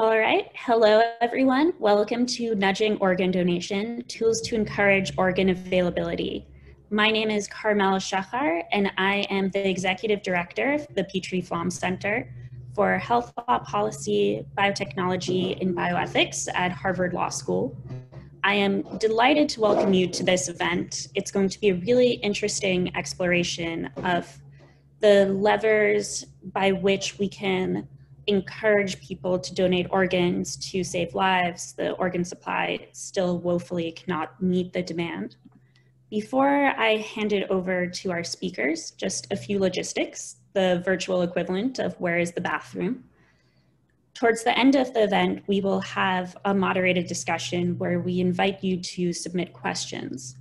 All right. Hello, everyone. Welcome to Nudging Organ Donation, Tools to Encourage Organ Availability. My name is Carmel Shachar, and I am the Executive Director of the Petrie Flom Center for Health Law Policy, Biotechnology, and Bioethics at Harvard Law School. I am delighted to welcome you to this event. It's going to be a really interesting exploration of the levers by which we can encourage people to donate organs to save lives. The organ supply still woefully cannot meet the demand. Before I hand it over to our speakers, just a few logistics, the virtual equivalent of where is the bathroom. Towards the end of the event, we will have a moderated discussion where we invite you to submit questions.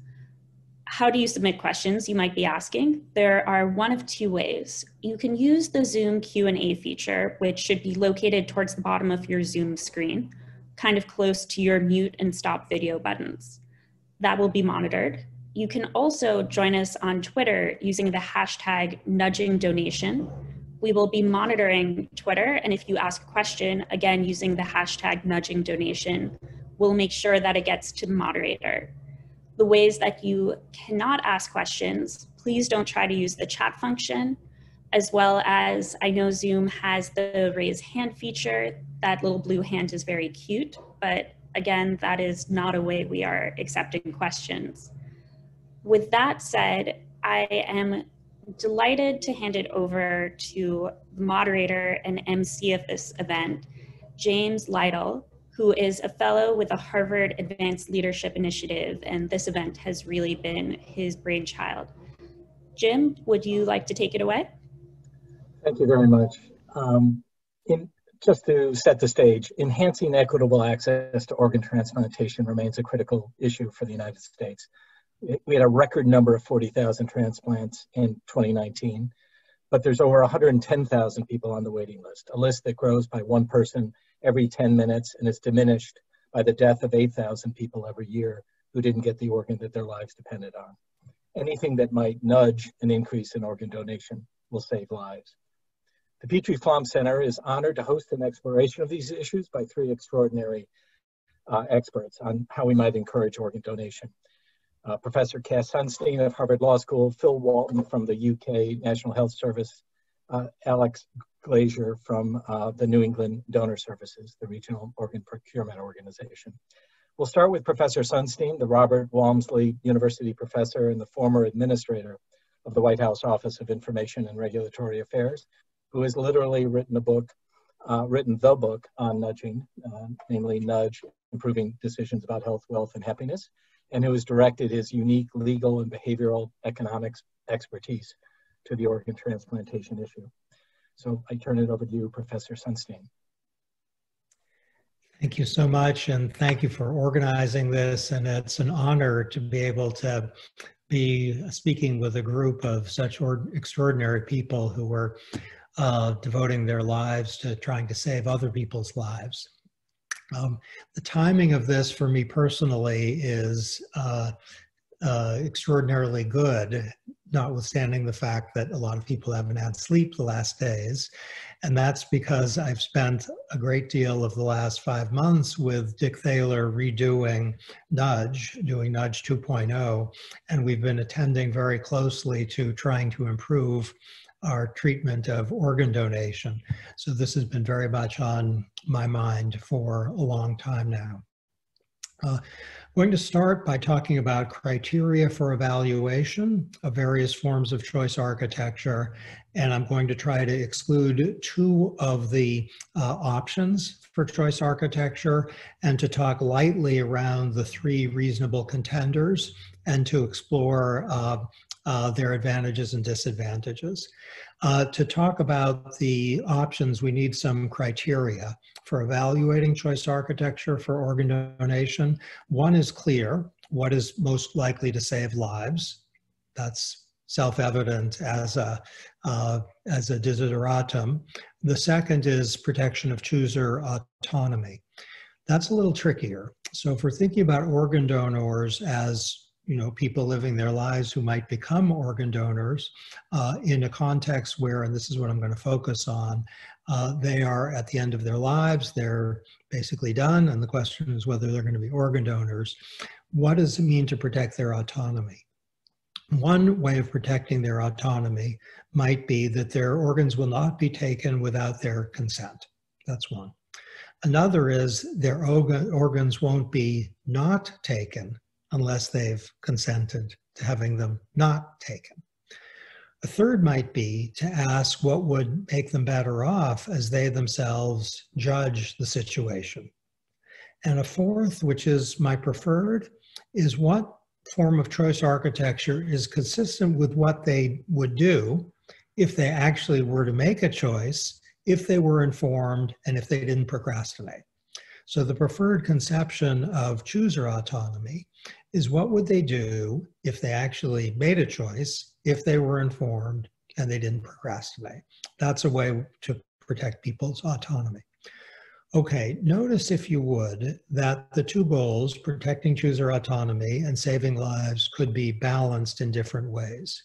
How do you submit questions, you might be asking? There are one of two ways. You can use the Zoom Q&A feature, which should be located towards the bottom of your Zoom screen, kind of close to your mute and stop video buttons. That will be monitored. You can also join us on Twitter using the hashtag nudging donation. We will be monitoring Twitter, and if you ask a question, again, using the hashtag nudging donation, we'll make sure that it gets to the moderator the ways that you cannot ask questions, please don't try to use the chat function, as well as I know Zoom has the raise hand feature. That little blue hand is very cute, but again, that is not a way we are accepting questions. With that said, I am delighted to hand it over to the moderator and MC of this event, James Lytle, who is a fellow with the Harvard Advanced Leadership Initiative, and this event has really been his brainchild. Jim, would you like to take it away? Thank you very much. Um, in, just to set the stage, enhancing equitable access to organ transplantation remains a critical issue for the United States. We had a record number of 40,000 transplants in 2019, but there's over 110,000 people on the waiting list, a list that grows by one person every 10 minutes and is diminished by the death of 8,000 people every year who didn't get the organ that their lives depended on. Anything that might nudge an increase in organ donation will save lives. The Petrie Flom Center is honored to host an exploration of these issues by three extraordinary uh, experts on how we might encourage organ donation. Uh, Professor Cass Sunstein of Harvard Law School, Phil Walton from the UK National Health Service, Alex Glazier from uh, the New England Donor Services, the regional organ procurement organization. We'll start with Professor Sunstein, the Robert Walmsley University professor and the former administrator of the White House Office of Information and Regulatory Affairs, who has literally written a book, uh, written the book on nudging, uh, namely Nudge, Improving Decisions About Health, Wealth, and Happiness, and who has directed his unique legal and behavioral economics expertise to the organ transplantation issue. So I turn it over to you, Professor Sunstein. Thank you so much, and thank you for organizing this. And it's an honor to be able to be speaking with a group of such extraordinary people who are uh, devoting their lives to trying to save other people's lives. Um, the timing of this for me personally is uh, uh, extraordinarily good notwithstanding the fact that a lot of people haven't had sleep the last days. And that's because I've spent a great deal of the last five months with Dick Thaler redoing Nudge, doing Nudge 2.0. And we've been attending very closely to trying to improve our treatment of organ donation. So this has been very much on my mind for a long time now. Uh, going to start by talking about criteria for evaluation of various forms of choice architecture, and I'm going to try to exclude two of the uh, options for choice architecture and to talk lightly around the three reasonable contenders and to explore uh, uh, their advantages and disadvantages. Uh, to talk about the options, we need some criteria for evaluating choice architecture for organ donation. One is clear, what is most likely to save lives. That's self-evident as a, uh, as a desideratum. The second is protection of chooser autonomy. That's a little trickier. So if we're thinking about organ donors as you know, people living their lives who might become organ donors uh, in a context where, and this is what I'm going to focus on, uh, they are at the end of their lives, they're basically done, and the question is whether they're going to be organ donors. What does it mean to protect their autonomy? One way of protecting their autonomy might be that their organs will not be taken without their consent. That's one. Another is their organs won't be not taken unless they've consented to having them not taken. A third might be to ask what would make them better off as they themselves judge the situation. And a fourth, which is my preferred, is what form of choice architecture is consistent with what they would do if they actually were to make a choice, if they were informed, and if they didn't procrastinate. So the preferred conception of chooser autonomy is what would they do if they actually made a choice, if they were informed and they didn't procrastinate. That's a way to protect people's autonomy. Okay, notice if you would that the two goals, protecting chooser autonomy and saving lives, could be balanced in different ways.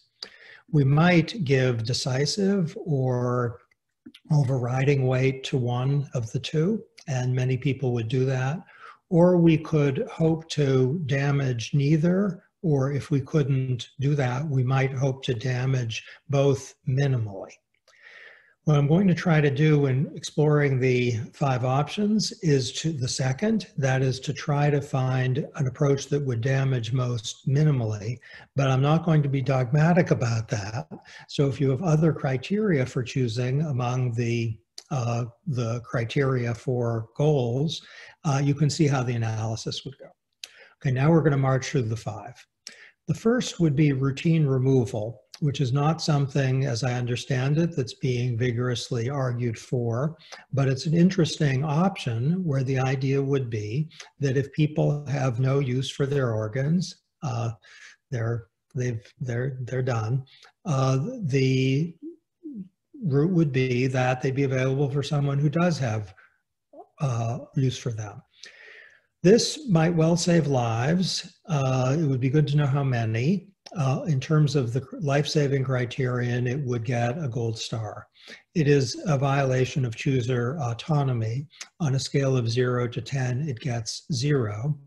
We might give decisive or overriding weight to one of the two, and many people would do that. Or we could hope to damage neither, or if we couldn't do that, we might hope to damage both minimally. What I'm going to try to do in exploring the five options is to the second, that is to try to find an approach that would damage most minimally, but I'm not going to be dogmatic about that. So if you have other criteria for choosing among the uh, the criteria for goals, uh, you can see how the analysis would go. Okay, now we're going to march through the five. The first would be routine removal which is not something, as I understand it, that's being vigorously argued for, but it's an interesting option where the idea would be that if people have no use for their organs, uh, they're they've they're they're done. Uh, the route would be that they'd be available for someone who does have uh, use for them. This might well save lives. Uh, it would be good to know how many uh, in terms of the life-saving criterion, it would get a gold star. It is a violation of chooser autonomy. On a scale of zero to 10, it gets zero.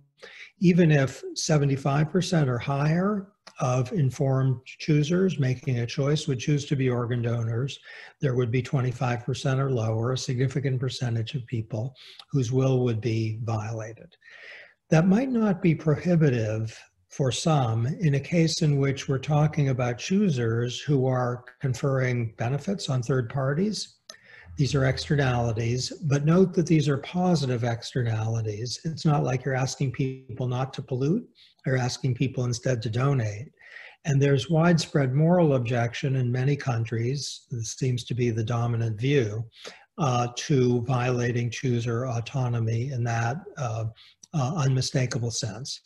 Even if 75% or higher of informed choosers making a choice would choose to be organ donors, there would be 25% or lower, a significant percentage of people whose will would be violated. That might not be prohibitive for some in a case in which we're talking about choosers who are conferring benefits on third parties. These are externalities, but note that these are positive externalities. It's not like you're asking people not to pollute, you're asking people instead to donate. And there's widespread moral objection in many countries, this seems to be the dominant view, uh, to violating chooser autonomy in that uh, uh, unmistakable sense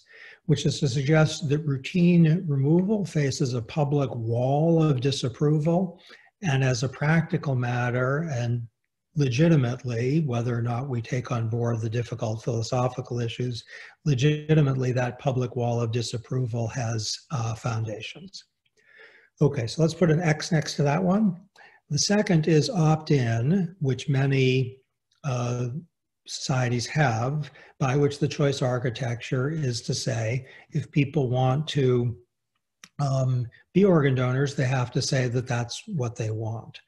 which is to suggest that routine removal faces a public wall of disapproval. And as a practical matter, and legitimately, whether or not we take on board the difficult philosophical issues, legitimately that public wall of disapproval has uh, foundations. Okay, so let's put an X next to that one. The second is opt-in, which many uh, societies have, by which the choice architecture is to say, if people want to um, be organ donors, they have to say that that's what they want.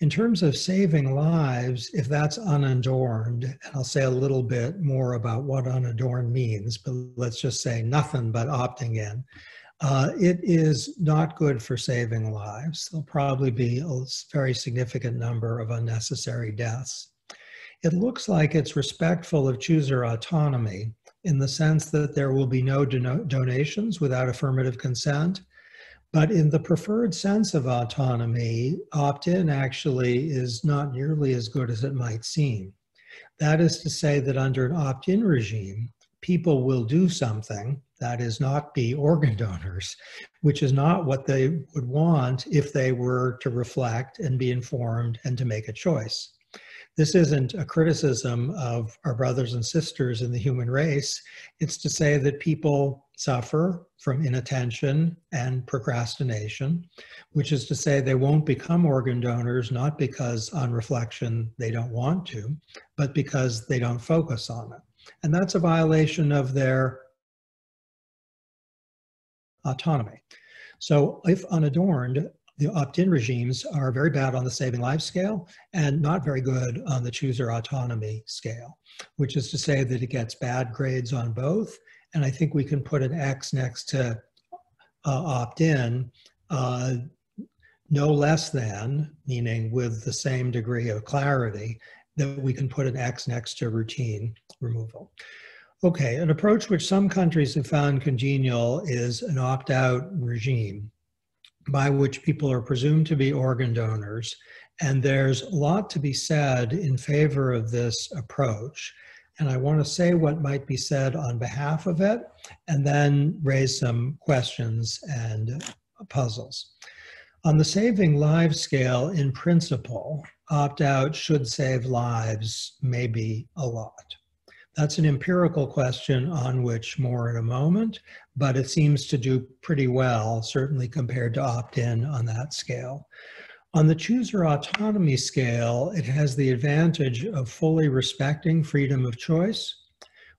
In terms of saving lives, if that's unadorned, and I'll say a little bit more about what unadorned means, but let's just say nothing but opting in, uh, it is not good for saving lives. There'll probably be a very significant number of unnecessary deaths it looks like it's respectful of chooser autonomy in the sense that there will be no donations without affirmative consent. But in the preferred sense of autonomy, opt in actually is not nearly as good as it might seem. That is to say, that under an opt in regime, people will do something that is not be organ donors, which is not what they would want if they were to reflect and be informed and to make a choice. This isn't a criticism of our brothers and sisters in the human race. It's to say that people suffer from inattention and procrastination, which is to say they won't become organ donors not because on reflection they don't want to, but because they don't focus on it. And that's a violation of their autonomy. So if unadorned, the opt-in regimes are very bad on the saving lives scale and not very good on the chooser autonomy scale, which is to say that it gets bad grades on both. And I think we can put an X next to uh, opt-in uh, no less than, meaning with the same degree of clarity, that we can put an X next to routine removal. Okay, an approach which some countries have found congenial is an opt-out regime by which people are presumed to be organ donors. And there's a lot to be said in favor of this approach. And I want to say what might be said on behalf of it, and then raise some questions and puzzles. On the saving lives scale, in principle, opt-out should save lives maybe a lot. That's an empirical question on which more in a moment, but it seems to do pretty well, certainly compared to opt-in on that scale. On the chooser autonomy scale, it has the advantage of fully respecting freedom of choice,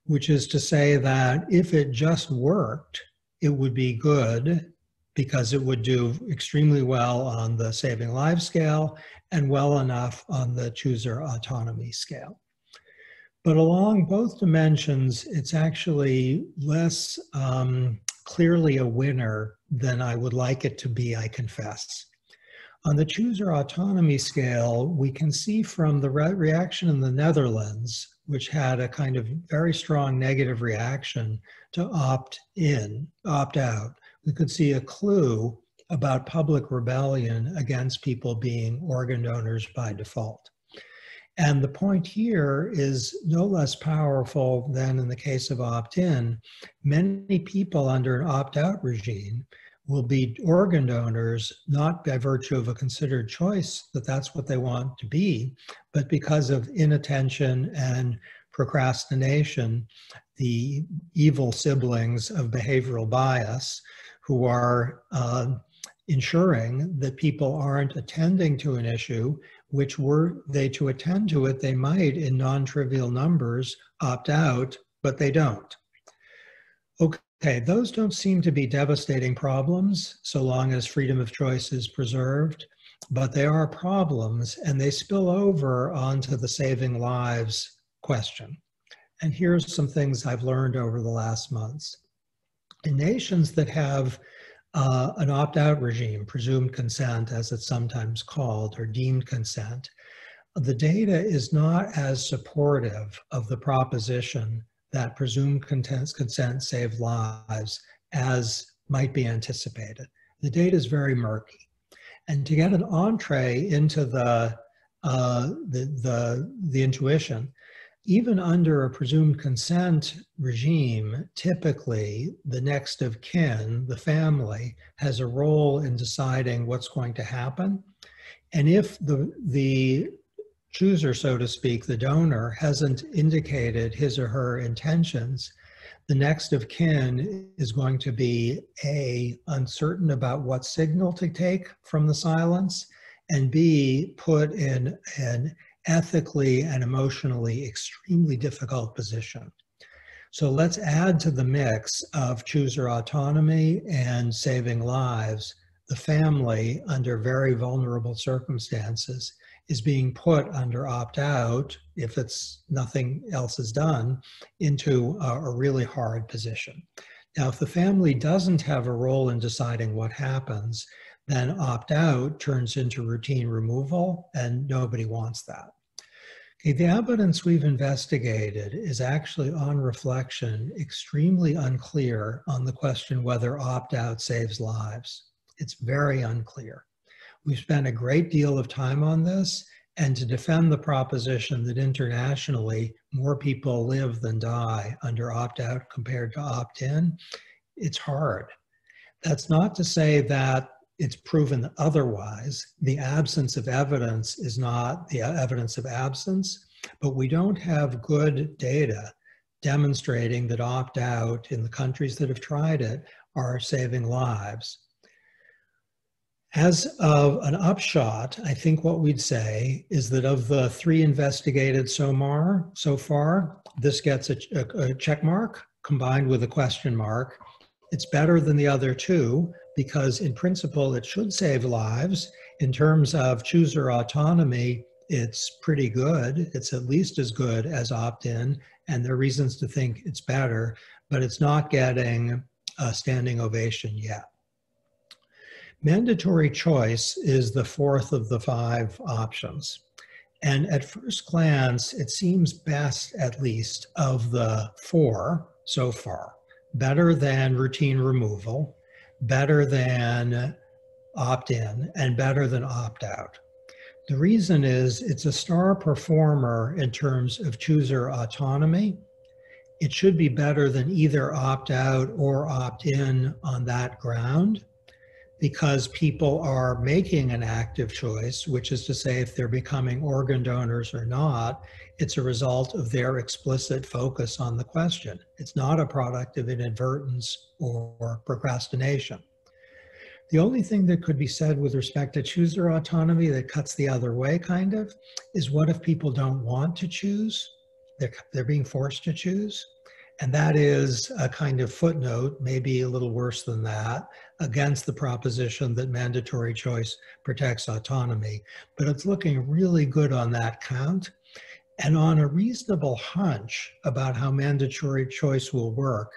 which is to say that if it just worked, it would be good because it would do extremely well on the saving lives scale and well enough on the chooser autonomy scale. But along both dimensions, it's actually less um, clearly a winner than I would like it to be, I confess. On the chooser autonomy scale, we can see from the re reaction in the Netherlands, which had a kind of very strong negative reaction to opt in, opt out, we could see a clue about public rebellion against people being organ donors by default. And the point here is no less powerful than in the case of opt-in. Many people under an opt-out regime will be organ donors not by virtue of a considered choice that that's what they want to be, but because of inattention and procrastination, the evil siblings of behavioral bias who are uh, ensuring that people aren't attending to an issue which were they to attend to it, they might in non-trivial numbers opt out, but they don't. Okay, those don't seem to be devastating problems so long as freedom of choice is preserved, but they are problems and they spill over onto the saving lives question. And here's some things I've learned over the last months. In nations that have uh, an opt-out regime, presumed consent as it's sometimes called, or deemed consent, the data is not as supportive of the proposition that presumed consent saves lives as might be anticipated. The data is very murky. And to get an entree into the, uh, the, the, the intuition, even under a presumed consent regime, typically the next of kin, the family, has a role in deciding what's going to happen. And if the, the chooser, so to speak, the donor, hasn't indicated his or her intentions, the next of kin is going to be A, uncertain about what signal to take from the silence, and B, put in an ethically and emotionally extremely difficult position. So let's add to the mix of chooser autonomy and saving lives, the family under very vulnerable circumstances is being put under opt-out, if it's nothing else is done, into a, a really hard position. Now, if the family doesn't have a role in deciding what happens, then opt out turns into routine removal, and nobody wants that. Okay, the evidence we've investigated is actually, on reflection, extremely unclear on the question whether opt out saves lives. It's very unclear. We've spent a great deal of time on this, and to defend the proposition that internationally more people live than die under opt out compared to opt in, it's hard. That's not to say that it's proven otherwise. The absence of evidence is not the evidence of absence, but we don't have good data demonstrating that opt out in the countries that have tried it are saving lives. As of an upshot, I think what we'd say is that of the three investigated so far, so far this gets a, a, a check mark combined with a question mark. It's better than the other two because in principle it should save lives. In terms of chooser autonomy, it's pretty good. It's at least as good as opt-in and there are reasons to think it's better, but it's not getting a standing ovation yet. Mandatory choice is the fourth of the five options. And at first glance, it seems best, at least, of the four so far. Better than routine removal, better than opt in, and better than opt out. The reason is it's a star performer in terms of chooser autonomy. It should be better than either opt out or opt in on that ground because people are making an active choice, which is to say, if they're becoming organ donors or not, it's a result of their explicit focus on the question. It's not a product of inadvertence or procrastination. The only thing that could be said with respect to chooser autonomy that cuts the other way, kind of, is what if people don't want to choose? They're, they're being forced to choose. And that is a kind of footnote, maybe a little worse than that, against the proposition that mandatory choice protects autonomy. But it's looking really good on that count. And on a reasonable hunch about how mandatory choice will work,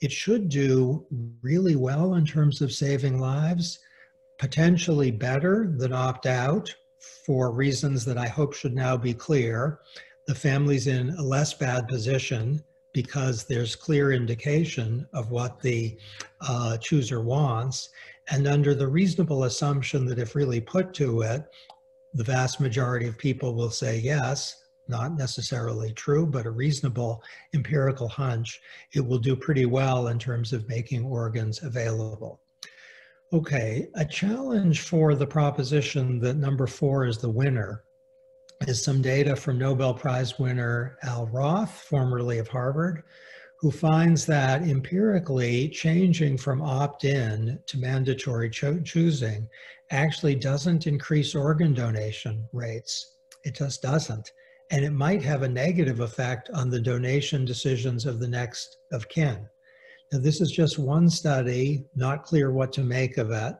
it should do really well in terms of saving lives, potentially better than opt out for reasons that I hope should now be clear. The family's in a less bad position because there's clear indication of what the uh, chooser wants. And under the reasonable assumption that if really put to it, the vast majority of people will say yes, not necessarily true, but a reasonable empirical hunch, it will do pretty well in terms of making organs available. Okay, a challenge for the proposition that number four is the winner is some data from Nobel Prize winner Al Roth, formerly of Harvard, who finds that empirically changing from opt-in to mandatory cho choosing actually doesn't increase organ donation rates. It just doesn't. And it might have a negative effect on the donation decisions of the next of kin. Now, this is just one study, not clear what to make of it.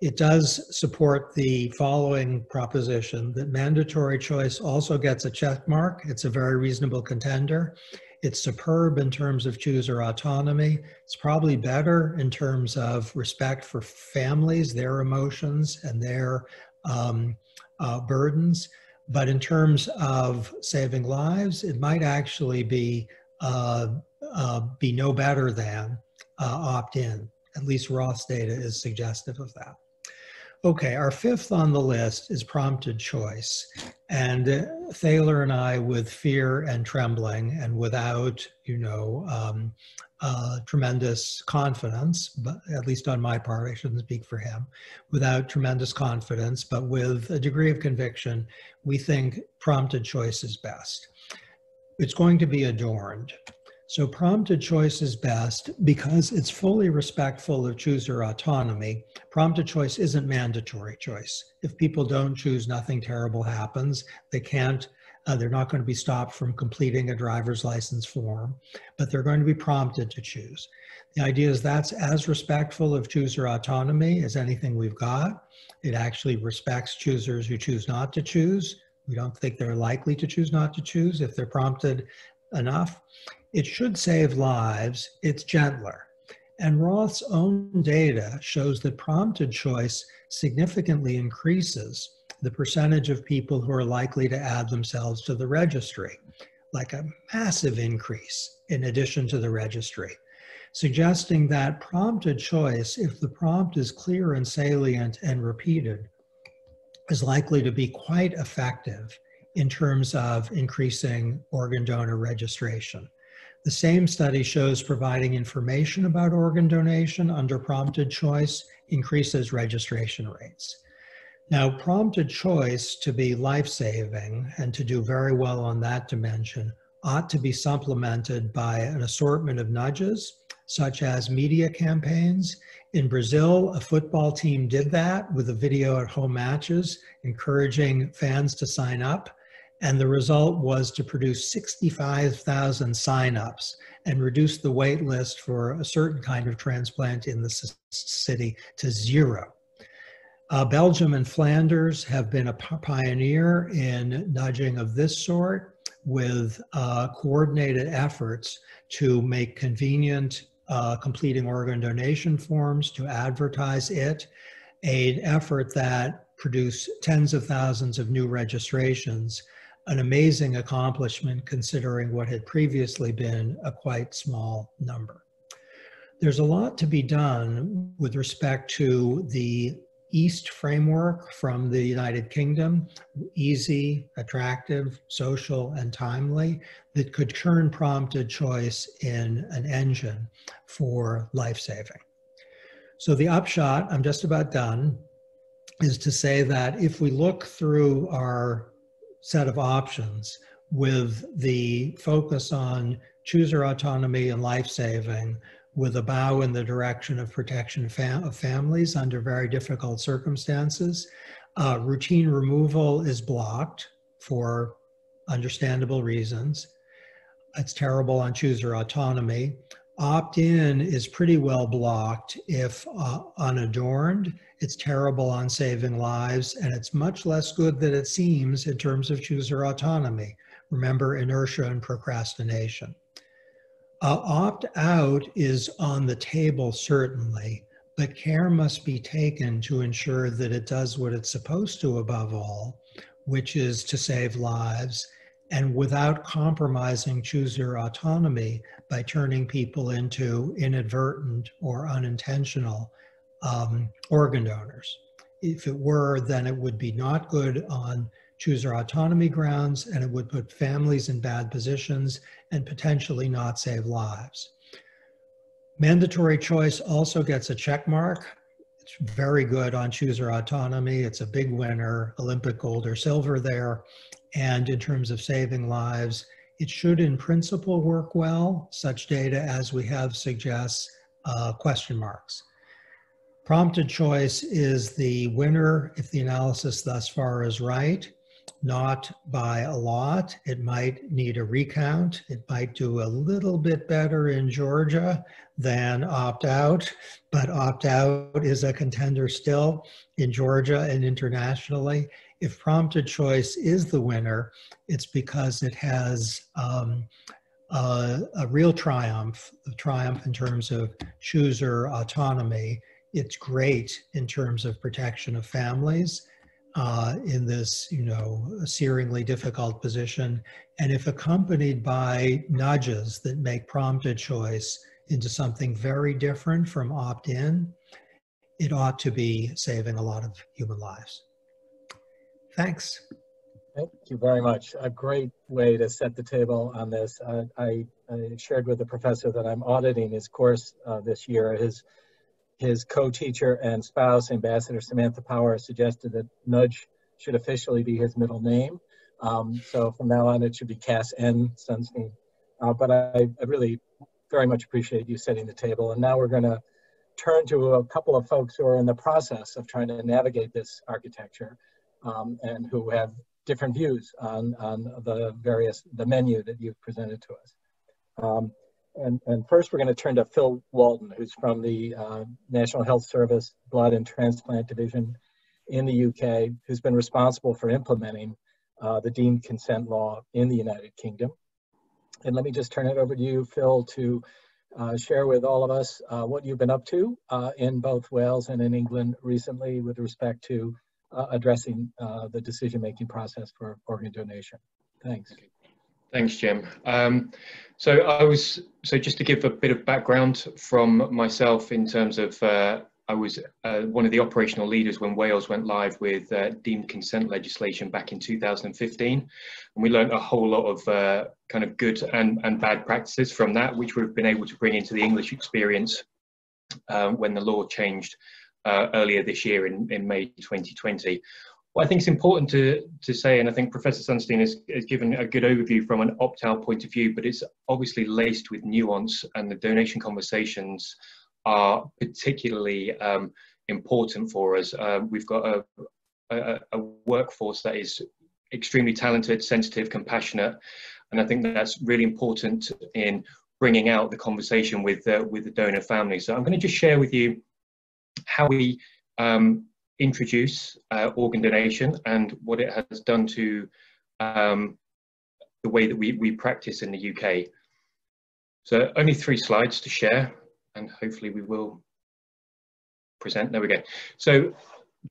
It does support the following proposition that mandatory choice also gets a check mark. It's a very reasonable contender. It's superb in terms of chooser autonomy. It's probably better in terms of respect for families, their emotions, and their um, uh, burdens. But in terms of saving lives, it might actually be uh, uh, be no better than uh, opt-in. At least Roth's data is suggestive of that. Okay, our fifth on the list is prompted choice. And uh, Thaler and I, with fear and trembling and without, you know, um, uh, tremendous confidence, but at least on my part, I shouldn't speak for him, without tremendous confidence, but with a degree of conviction, we think prompted choice is best. It's going to be adorned. So prompted choice is best because it's fully respectful of chooser autonomy. Prompted choice isn't mandatory choice. If people don't choose, nothing terrible happens. They can't, uh, they're not going to be stopped from completing a driver's license form, but they're going to be prompted to choose. The idea is that's as respectful of chooser autonomy as anything we've got. It actually respects choosers who choose not to choose. We don't think they're likely to choose not to choose if they're prompted enough. It should save lives. It's gentler. And Roth's own data shows that prompted choice significantly increases the percentage of people who are likely to add themselves to the registry, like a massive increase in addition to the registry, suggesting that prompted choice, if the prompt is clear and salient and repeated, is likely to be quite effective in terms of increasing organ donor registration. The same study shows providing information about organ donation under prompted choice increases registration rates. Now, prompted choice to be life saving and to do very well on that dimension ought to be supplemented by an assortment of nudges, such as media campaigns. In Brazil, a football team did that with a video at home matches, encouraging fans to sign up. And the result was to produce 65,000 signups and reduce the wait list for a certain kind of transplant in the city to zero. Uh, Belgium and Flanders have been a pioneer in nudging of this sort with uh, coordinated efforts to make convenient uh, completing organ donation forms, to advertise it, an effort that produced tens of thousands of new registrations, an amazing accomplishment considering what had previously been a quite small number. There's a lot to be done with respect to the EAST framework from the United Kingdom, easy, attractive, social, and timely, that could turn prompted choice in an engine for life-saving. So the upshot, I'm just about done, is to say that if we look through our set of options with the focus on chooser autonomy and life-saving, with a bow in the direction of protection of families under very difficult circumstances. Uh, routine removal is blocked for understandable reasons. It's terrible on chooser autonomy. Opt-in is pretty well blocked if uh, unadorned. It's terrible on saving lives, and it's much less good than it seems in terms of chooser autonomy. Remember inertia and procrastination. Uh, opt out is on the table, certainly, but care must be taken to ensure that it does what it's supposed to, above all, which is to save lives and without compromising chooser autonomy by turning people into inadvertent or unintentional um, organ donors. If it were, then it would be not good on chooser autonomy grounds, and it would put families in bad positions and potentially not save lives. Mandatory choice also gets a check mark. It's very good on chooser autonomy. It's a big winner, Olympic gold or silver there. And in terms of saving lives, it should in principle work well. Such data as we have suggests uh, question marks. Prompted choice is the winner if the analysis thus far is right not by a lot. It might need a recount. It might do a little bit better in Georgia than opt out, but opt out is a contender still in Georgia and internationally. If prompted choice is the winner, it's because it has um, a, a real triumph, a triumph in terms of chooser autonomy. It's great in terms of protection of families uh, in this, you know, searingly difficult position. And if accompanied by nudges that make prompted choice into something very different from opt-in, it ought to be saving a lot of human lives. Thanks. Thank you very much. A great way to set the table on this. Uh, I, I, shared with the professor that I'm auditing his course uh, this year. His his co-teacher and spouse, Ambassador Samantha Power, suggested that Nudge should officially be his middle name. Um, so from now on, it should be Cass N. Sunstein. Uh, but I, I, really very much appreciate you setting the table. And now we're going to turn to a couple of folks who are in the process of trying to navigate this architecture um, and who have different views on, on the various, the menu that you've presented to us. Um, and, and first we're going to turn to Phil Walton, who's from the uh, National Health Service Blood and Transplant Division in the UK, who's been responsible for implementing uh, the deemed consent law in the United Kingdom. And let me just turn it over to you, Phil, to uh, share with all of us uh, what you've been up to uh, in both Wales and in England recently with respect to uh, addressing the decision-making process for organ donation. Thanks. Thanks, Jim. Um, so I was so just to give a bit of background from myself in terms of uh, I was uh, one of the operational leaders when Wales went live with uh, deemed consent legislation back in 2015, and we learned a whole lot of uh, kind of good and, and bad practices from that, which we've been able to bring into the English experience uh, when the law changed uh, earlier this year in, in May 2020. What I think it's important to, to say, and I think Professor Sunstein has, has given a good overview from an opt-out point of view, but it's obviously laced with nuance and the donation conversations are particularly um, important for us. Um, we've got a, a, a, workforce that is extremely talented, sensitive, compassionate, and I think that's really important in bringing out the conversation with uh, with the donor family. So I'm going to just share with you how we um, introduce uh, organ donation and what it has done to um, the way that we, we practice in the UK. So only three slides to share and hopefully we will present. There we go. So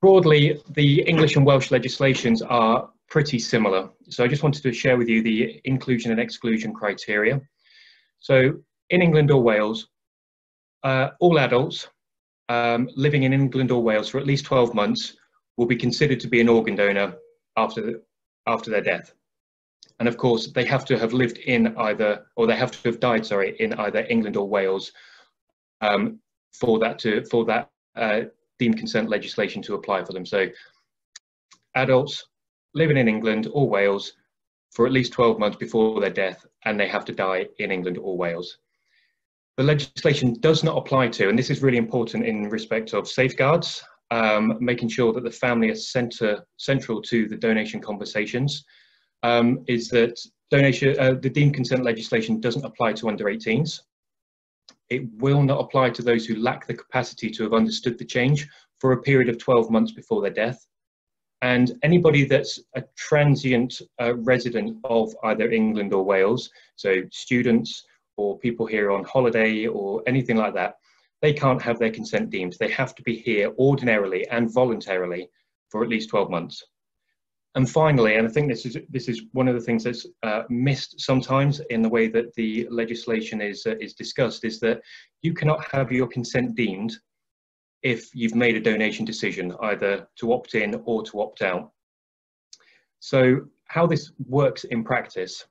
broadly, the English and Welsh legislations are pretty similar. So I just wanted to share with you the inclusion and exclusion criteria. So in England or Wales, uh, all adults um, living in England or Wales for at least 12 months will be considered to be an organ donor after, the, after their death. And of course, they have to have lived in either, or they have to have died, sorry, in either England or Wales um, for that to for that uh, deemed consent legislation to apply for them. So adults living in England or Wales for at least 12 months before their death and they have to die in England or Wales. The legislation does not apply to, and this is really important in respect of safeguards, um, making sure that the family is center, central to the donation conversations, um, is that donation, uh, the deemed consent legislation doesn't apply to under 18s. It will not apply to those who lack the capacity to have understood the change for a period of 12 months before their death. And anybody that's a transient uh, resident of either England or Wales, so students or people here on holiday or anything like that, they can't have their consent deemed. They have to be here ordinarily and voluntarily for at least 12 months. And finally, and I think this is this is one of the things that's uh, missed sometimes in the way that the legislation is uh, is discussed, is that you cannot have your consent deemed if you've made a donation decision, either to opt in or to opt out. So how this works in practice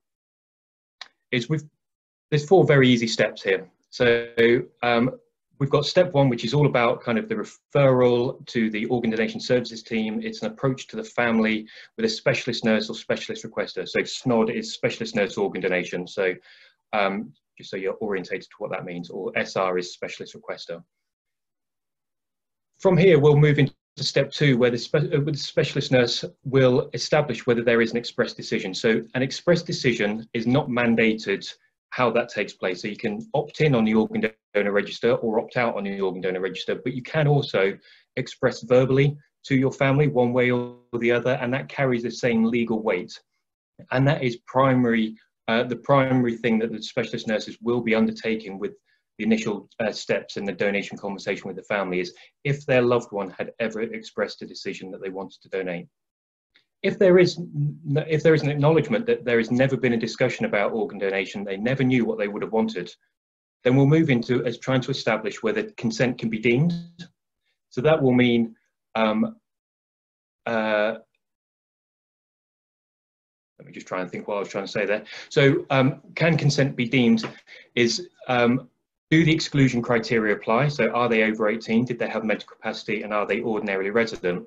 is we've there's four very easy steps here. So um, We've got step one, which is all about kind of the referral to the organ donation services team. It's an approach to the family with a specialist nurse or specialist requester. So SNOD is specialist nurse organ donation. So um, just so you're orientated to what that means, or SR is specialist requester. From here, we'll move into step two, where the, spe uh, the specialist nurse will establish whether there is an express decision. So an express decision is not mandated how that takes place. So you can opt in on the organ donor register or opt out on the organ donor register, but you can also express verbally to your family one way or the other, and that carries the same legal weight. And that is primary, uh, the primary thing that the specialist nurses will be undertaking with the initial uh, steps in the donation conversation with the family is if their loved one had ever expressed a decision that they wanted to donate if there is if there is an acknowledgement that there has never been a discussion about organ donation, they never knew what they would have wanted, then we'll move into as trying to establish whether consent can be deemed. So that will mean um, uh, let me just try and think what I was trying to say there. So um, can consent be deemed is um, do the exclusion criteria apply? So are they over 18? Did they have mental capacity and are they ordinarily resident?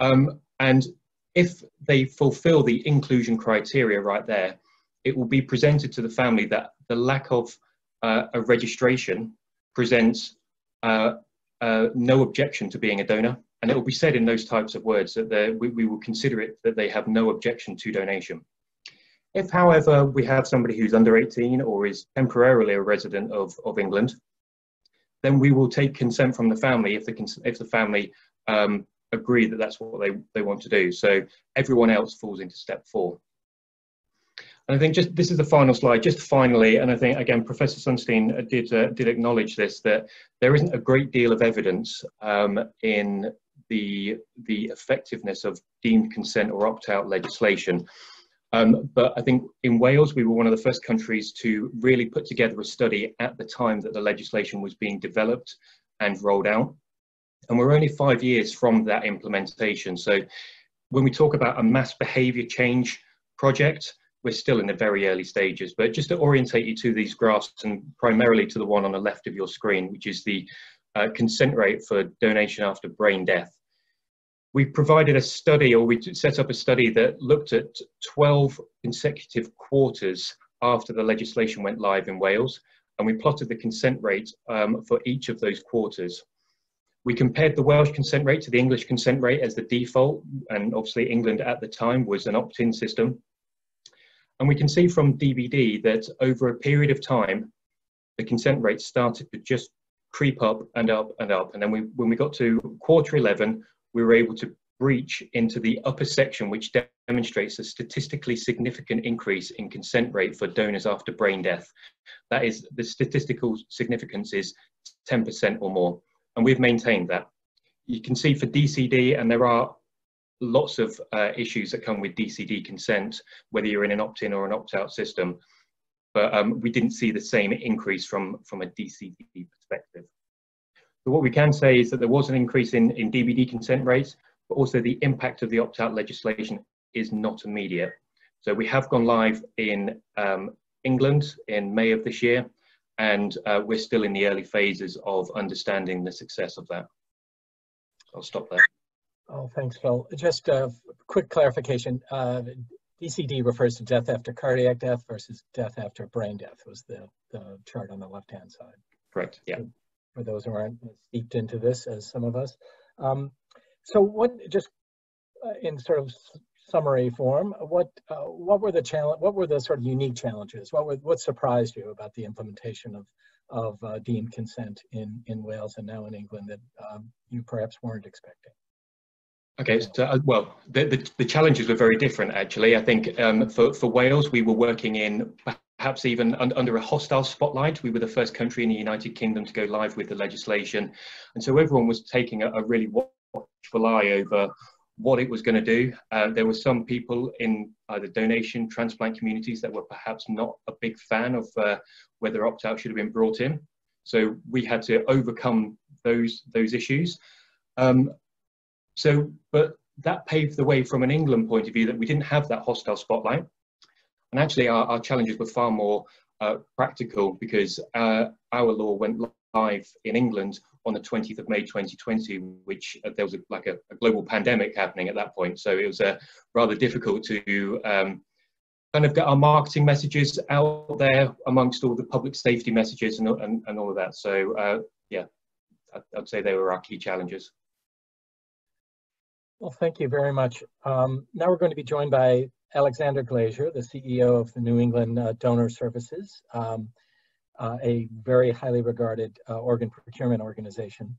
Um, and if they fulfill the inclusion criteria right there, it will be presented to the family that the lack of uh, a registration presents uh, uh, no objection to being a donor. And it will be said in those types of words that we, we will consider it that they have no objection to donation. If, however, we have somebody who's under 18 or is temporarily a resident of, of England, then we will take consent from the family if the, if the family um, agree that that's what they, they want to do. So everyone else falls into step four. And I think just this is the final slide, just finally, and I think again, Professor Sunstein did, uh, did acknowledge this, that there isn't a great deal of evidence um, in the, the effectiveness of deemed consent or opt-out legislation. Um, but I think in Wales, we were one of the first countries to really put together a study at the time that the legislation was being developed and rolled out. And we're only five years from that implementation. So when we talk about a mass behavior change project, we're still in the very early stages. But just to orientate you to these graphs and primarily to the one on the left of your screen, which is the uh, consent rate for donation after brain death. We provided a study, or we set up a study that looked at 12 consecutive quarters after the legislation went live in Wales, and we plotted the consent rate um, for each of those quarters. We compared the Welsh consent rate to the English consent rate as the default, and obviously England at the time was an opt-in system. And we can see from DBD that over a period of time, the consent rate started to just creep up and up and up. And then we, when we got to quarter 11, we were able to breach into the upper section, which demonstrates a statistically significant increase in consent rate for donors after brain death. That is, the statistical significance is 10% or more. And we've maintained that. You can see for DCD, and there are lots of uh, issues that come with DCD consent, whether you're in an opt-in or an opt-out system. But um, we didn't see the same increase from, from a DCD perspective. So what we can say is that there was an increase in, in DBD consent rates, but also the impact of the opt-out legislation is not immediate. So we have gone live in um, England in May of this year, and uh, we're still in the early phases of understanding the success of that. I'll stop there. Oh, thanks, Phil. Just a quick clarification. Uh, DCD refers to death after cardiac death versus death after brain death was the, the chart on the left-hand side. Correct, yeah. For those who aren't steeped into this as some of us. Um, so what, just uh, in sort of summary form, what uh, what were the challenge? What were the sort of unique challenges? What were, what surprised you about the implementation of of uh, deemed consent in in Wales and now in England that um, you perhaps weren't expecting? Okay, so, uh, well, the, the, the, challenges were very different actually. I think um, for, for Wales, we were working in perhaps even un under a hostile spotlight. We were the first country in the United Kingdom to go live with the legislation. And so everyone was taking a, a really watchful eye over what it was going to do. Uh, there were some people in either donation, transplant communities that were perhaps not a big fan of uh, whether opt-out should have been brought in. So we had to overcome those those issues. Um, so, but that paved the way from an England point of view that we didn't have that hostile spotlight. And actually, our, our challenges were far more uh, practical because uh, our law went live in England on the 20th of May 2020, which uh, there was a, like a, a, global pandemic happening at that point. So it was uh, rather difficult to um, kind of get our marketing messages out there amongst all the public safety messages and, and, and all of that. So uh, yeah, I'd, I'd, say they were our key challenges. Well, thank you very much. Um, now we're going to be joined by Alexandra Glazier, the CEO of the New England uh, Donor Services. Um, uh, a very highly regarded uh, organ procurement organization.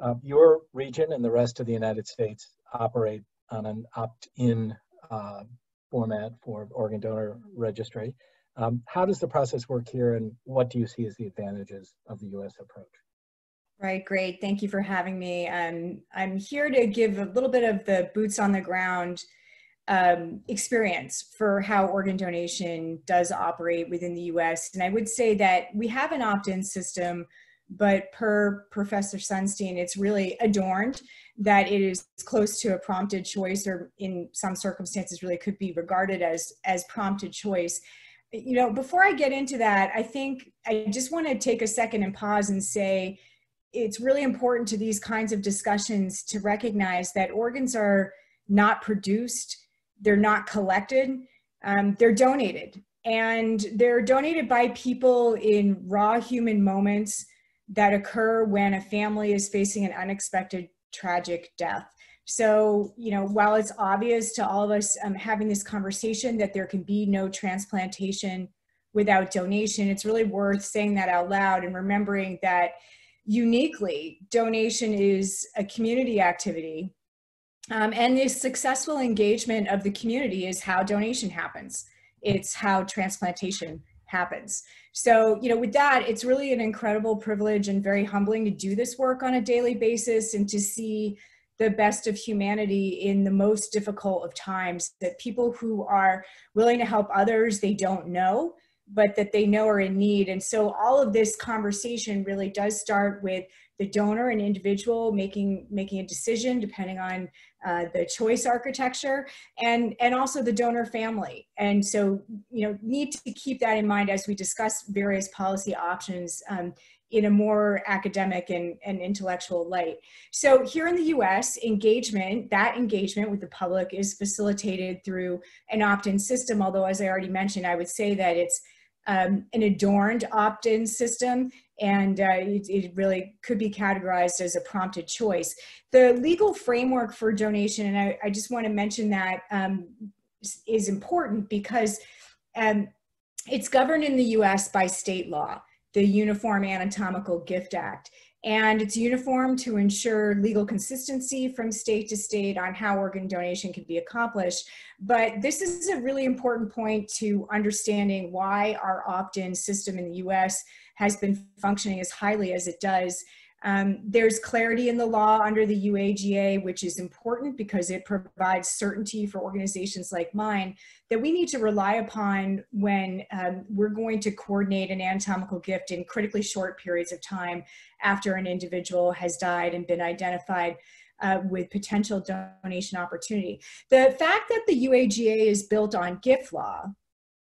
Uh, your region and the rest of the United States operate on an opt-in uh, format for organ donor registry. Um, how does the process work here and what do you see as the advantages of the US approach? Right, great. Thank you for having me. Um, I'm here to give a little bit of the boots on the ground um, experience for how organ donation does operate within the US. And I would say that we have an opt in system, but per Professor Sunstein, it's really adorned that it is close to a prompted choice, or in some circumstances, really could be regarded as, as prompted choice. You know, before I get into that, I think I just want to take a second and pause and say it's really important to these kinds of discussions to recognize that organs are not produced they're not collected, um, they're donated. And they're donated by people in raw human moments that occur when a family is facing an unexpected tragic death. So, you know, while it's obvious to all of us um, having this conversation that there can be no transplantation without donation, it's really worth saying that out loud and remembering that uniquely, donation is a community activity um, and the successful engagement of the community is how donation happens. It's how transplantation happens. So, you know, with that, it's really an incredible privilege and very humbling to do this work on a daily basis and to see the best of humanity in the most difficult of times that people who are willing to help others they don't know but that they know are in need and so all of this conversation really does start with the donor and individual making making a decision depending on uh, the choice architecture and and also the donor family and so you know need to keep that in mind as we discuss various policy options um, in a more academic and, and intellectual light. So here in the US, engagement, that engagement with the public is facilitated through an opt-in system, although as I already mentioned, I would say that it's um, an adorned opt-in system and uh, it, it, really could be categorized as a prompted choice. The legal framework for donation, and I, I just want to mention that um, is important because um, it's governed in the US by state law, the Uniform Anatomical Gift Act. And it's uniform to ensure legal consistency from state to state on how organ donation can be accomplished. But this is a really important point to understanding why our opt in system in the US has been functioning as highly as it does. Um, there's clarity in the law under the UAGA, which is important because it provides certainty for organizations like mine that we need to rely upon when um, we're going to coordinate an anatomical gift in critically short periods of time after an individual has died and been identified uh, with potential donation opportunity. The fact that the UAGA is built on gift law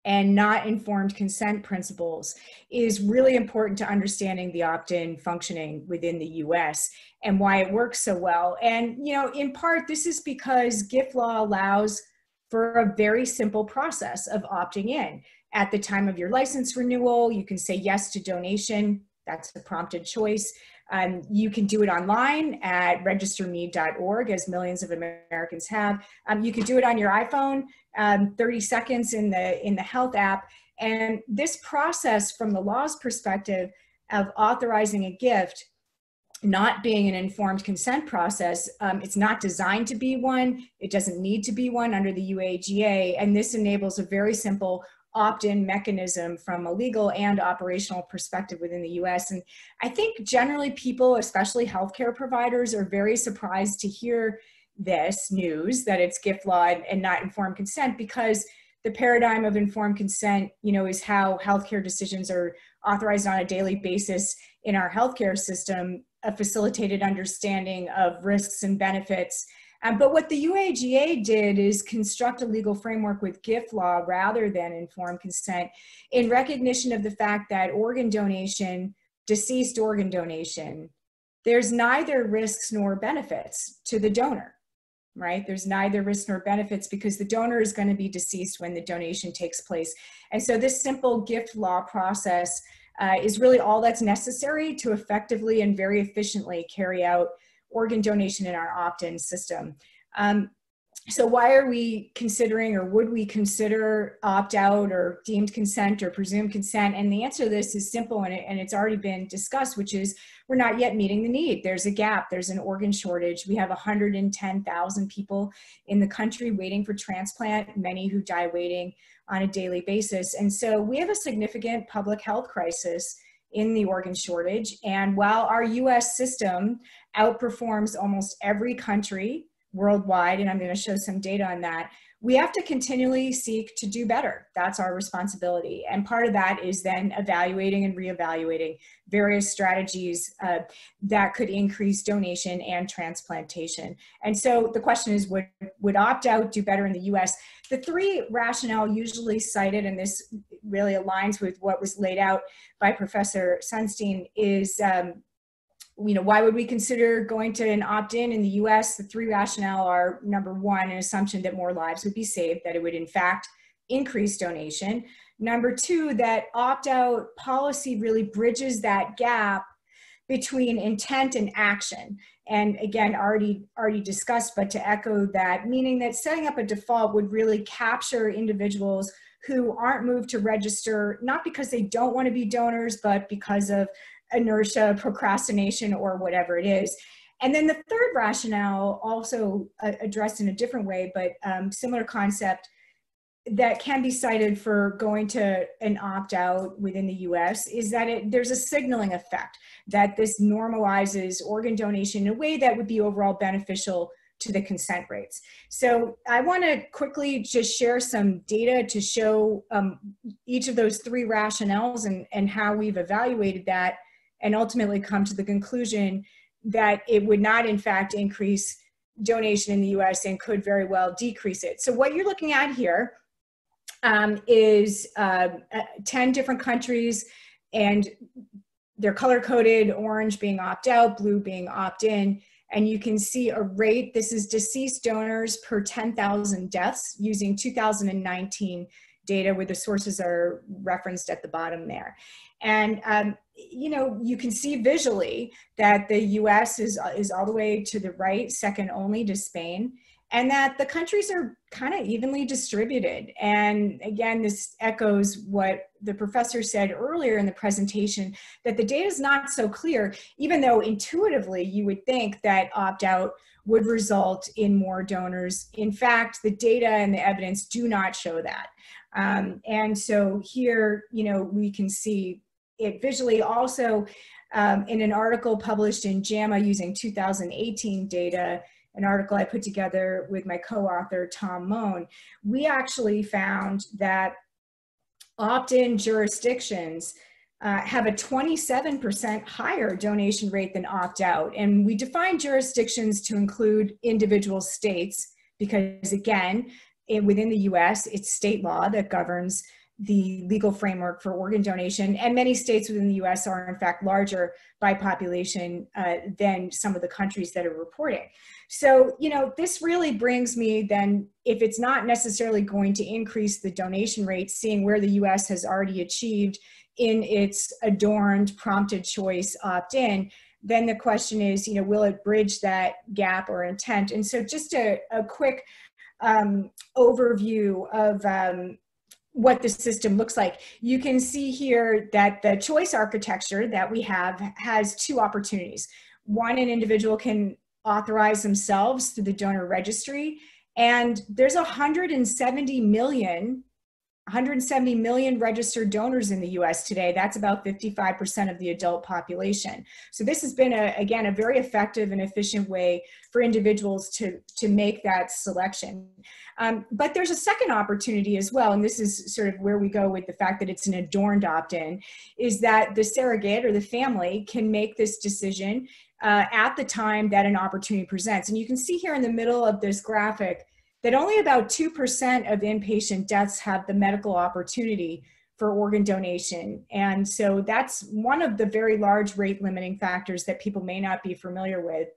and not informed consent principles is really important to understanding the opt-in functioning within the US and why it works so well. And you know, in part this is because gift law allows for a very simple process of opting in. At the time of your license renewal, you can say yes to donation. That's a prompted choice. Um, you can do it online at registerme.org, as millions of Americans have. Um, you can do it on your iPhone, um, 30 seconds in the in the health app. And this process, from the law's perspective of authorizing a gift, not being an informed consent process, um, it's not designed to be one. It doesn't need to be one under the UAGA. And this enables a very simple opt-in mechanism from a legal and operational perspective within the US. And I think generally people, especially healthcare providers, are very surprised to hear this news that it's gift law and not informed consent because the paradigm of informed consent, you know, is how healthcare decisions are authorized on a daily basis in our healthcare system, a facilitated understanding of risks and benefits. Um, but what the UAGA did is construct a legal framework with gift law rather than informed consent in recognition of the fact that organ donation, deceased organ donation, there's neither risks nor benefits to the donor, right? There's neither risks nor benefits because the donor is going to be deceased when the donation takes place. And so this simple gift law process uh, is really all that's necessary to effectively and very efficiently carry out organ donation in our opt-in system. Um, so why are we considering or would we consider opt-out or deemed consent or presumed consent? And the answer to this is simple and, it, and it's already been discussed, which is we're not yet meeting the need. There's a gap, there's an organ shortage. We have 110,000 people in the country waiting for transplant, many who die waiting on a daily basis. And so we have a significant public health crisis in the organ shortage. And while our US system outperforms almost every country worldwide, and I'm going to show some data on that, we have to continually seek to do better. That's our responsibility. And part of that is then evaluating and reevaluating various strategies uh, that could increase donation and transplantation. And so the question is, would, would opt-out do better in the US? The three rationale usually cited, and this really aligns with what was laid out by Professor Sunstein, is um, you know, why would we consider going to an opt-in in the US? The three rationale are number one, an assumption that more lives would be saved, that it would in fact increase donation. Number two, that opt-out policy really bridges that gap between intent and action. And again, already already discussed, but to echo that, meaning that setting up a default would really capture individuals who aren't moved to register, not because they don't want to be donors, but because of inertia, procrastination, or whatever it is. And then the third rationale, also uh, addressed in a different way, but um, similar concept that can be cited for going to an opt-out within the US is that it, there's a signaling effect that this normalizes organ donation in a way that would be overall beneficial to the consent rates. So I want to quickly just share some data to show um, each of those three rationales and, and how we've evaluated that and ultimately come to the conclusion that it would not in fact increase donation in the US and could very well decrease it. So what you're looking at here um, is uh, 10 different countries and they're color coded, orange being opt out, blue being opt in. And you can see a rate, this is deceased donors per 10,000 deaths using 2019 data where the sources are referenced at the bottom there. And, um, you know, you can see visually that the US is, is all the way to the right, second only to Spain and that the countries are kind of evenly distributed. And again, this echoes what the professor said earlier in the presentation, that the data is not so clear, even though intuitively you would think that opt-out would result in more donors. In fact, the data and the evidence do not show that. Um, and so here, you know, we can see it visually also um, in an article published in JAMA using 2018 data, an article I put together with my co-author, Tom Mone, we actually found that opt-in jurisdictions uh, have a 27% higher donation rate than opt-out. And we define jurisdictions to include individual states because again, within the US, it's state law that governs the legal framework for organ donation. And many states within the US are in fact larger by population uh, than some of the countries that are reporting. So, you know, this really brings me then, if it's not necessarily going to increase the donation rate, seeing where the US has already achieved in its adorned prompted choice opt-in, then the question is, you know, will it bridge that gap or intent? And so just a, a quick um, overview of um, what the system looks like. You can see here that the choice architecture that we have has two opportunities. One, an individual can authorize themselves through the donor registry, and there's 170 million 170 million registered donors in the US today. That's about 55% of the adult population. So this has been, a, again, a very effective and efficient way for individuals to, to make that selection. Um, but there's a second opportunity as well, and this is sort of where we go with the fact that it's an adorned opt-in, is that the surrogate or the family can make this decision uh, at the time that an opportunity presents. And you can see here in the middle of this graphic, that only about 2% of inpatient deaths have the medical opportunity for organ donation. And so that's one of the very large rate limiting factors that people may not be familiar with.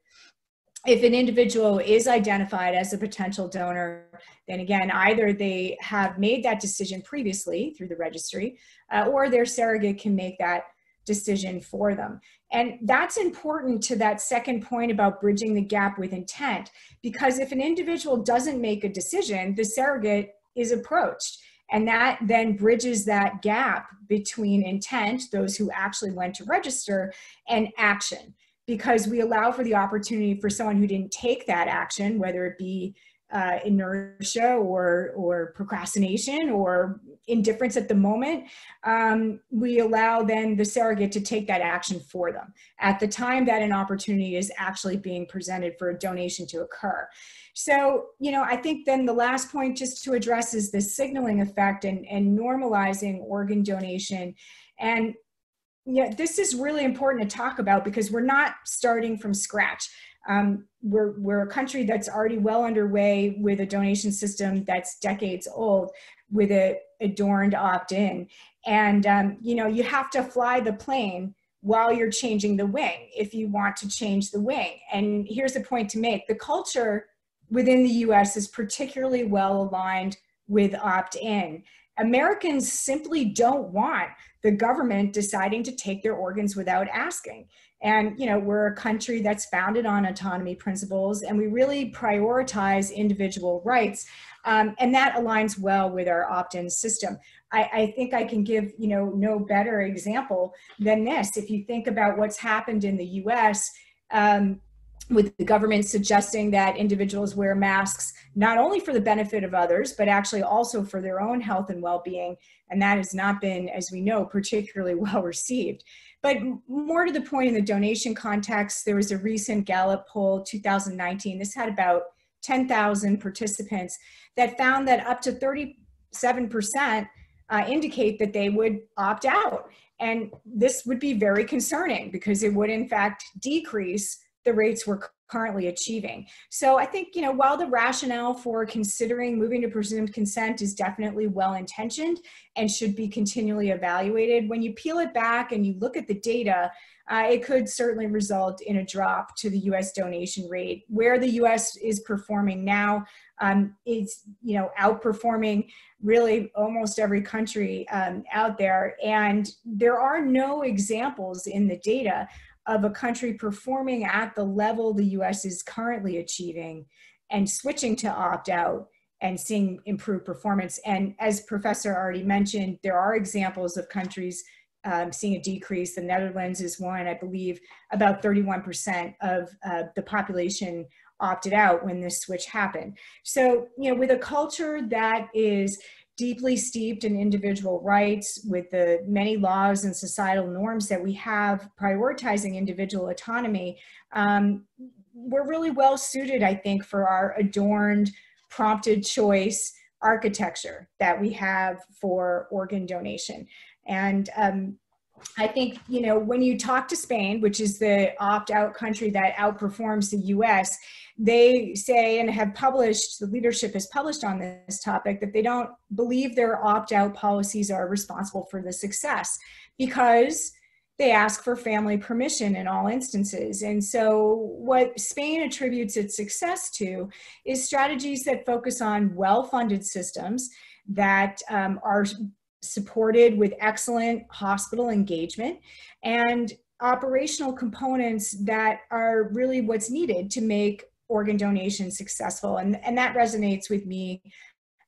If an individual is identified as a potential donor, then again, either they have made that decision previously through the registry, uh, or their surrogate can make that decision for them. And that's important to that second point about bridging the gap with intent, because if an individual doesn't make a decision, the surrogate is approached. And that then bridges that gap between intent, those who actually went to register, and action, because we allow for the opportunity for someone who didn't take that action, whether it be uh, inertia or or procrastination or indifference at the moment, um, we allow then the surrogate to take that action for them at the time that an opportunity is actually being presented for a donation to occur. So, you know, I think then the last point just to address is the signaling effect and, and normalizing organ donation. And yeah, this is really important to talk about because we're not starting from scratch. Um, we're, we're a country that's already well underway with a donation system that's decades old with a adorned opt-in. And, um, you know, you have to fly the plane while you're changing the wing if you want to change the wing. And here's a point to make. The culture within the US is particularly well aligned with opt-in. Americans simply don't want the government deciding to take their organs without asking. And, you know, we're a country that's founded on autonomy principles and we really prioritize individual rights. Um, and that aligns well with our opt-in system. I, I, think I can give, you know, no better example than this. If you think about what's happened in the US, um, with the government suggesting that individuals wear masks not only for the benefit of others, but actually also for their own health and well-being. And that has not been, as we know, particularly well received. But more to the point in the donation context, there was a recent Gallup poll, 2019. This had about 10,000 participants that found that up to 37% uh, indicate that they would opt out. And this would be very concerning because it would in fact decrease the rates we're currently achieving. So I think, you know, while the rationale for considering moving to presumed consent is definitely well intentioned and should be continually evaluated, when you peel it back and you look at the data, uh, it could certainly result in a drop to the US donation rate. Where the US is performing now um, is, you know, outperforming really almost every country um, out there. And there are no examples in the data of a country performing at the level the US is currently achieving and switching to opt out and seeing improved performance. And as Professor already mentioned, there are examples of countries um, seeing a decrease. The Netherlands is one, I believe about 31% of uh, the population opted out when this switch happened. So, you know, with a culture that is deeply steeped in individual rights with the many laws and societal norms that we have prioritizing individual autonomy, um, we're really well suited, I think, for our adorned, prompted choice architecture that we have for organ donation. And um, I think, you know, when you talk to Spain, which is the opt out country that outperforms the US, they say and have published, the leadership has published on this topic, that they don't believe their opt out policies are responsible for the success because they ask for family permission in all instances. And so, what Spain attributes its success to is strategies that focus on well funded systems that um, are supported with excellent hospital engagement and operational components that are really what's needed to make organ donation successful. And, and that resonates with me